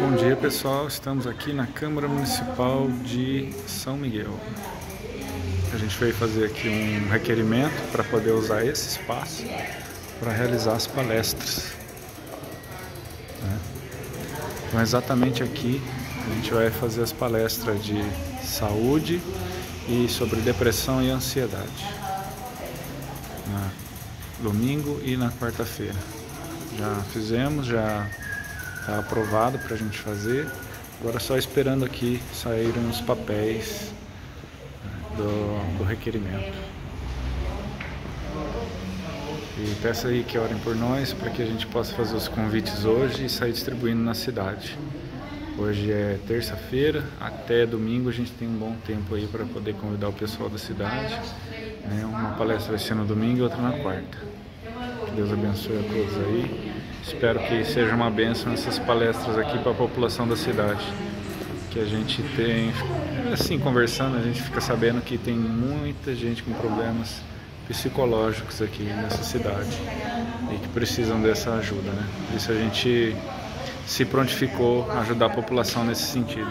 Bom dia pessoal, estamos aqui na Câmara Municipal de São Miguel. A gente veio fazer aqui um requerimento para poder usar esse espaço para realizar as palestras. Né? Então exatamente aqui a gente vai fazer as palestras de saúde e sobre depressão e ansiedade. Na domingo e na quarta-feira. Já fizemos, já Está aprovado para a gente fazer. Agora só esperando aqui saírem os papéis né, do, do requerimento. E peço aí que orem por nós para que a gente possa fazer os convites hoje e sair distribuindo na cidade. Hoje é terça-feira, até domingo a gente tem um bom tempo aí para poder convidar o pessoal da cidade. Né? Uma palestra vai ser no domingo e outra na quarta. Que Deus abençoe a todos aí. Espero que seja uma benção essas palestras aqui para a população da cidade. Que a gente tem, assim, conversando, a gente fica sabendo que tem muita gente com problemas psicológicos aqui nessa cidade e que precisam dessa ajuda, né? Por isso a gente se prontificou a ajudar a população nesse sentido.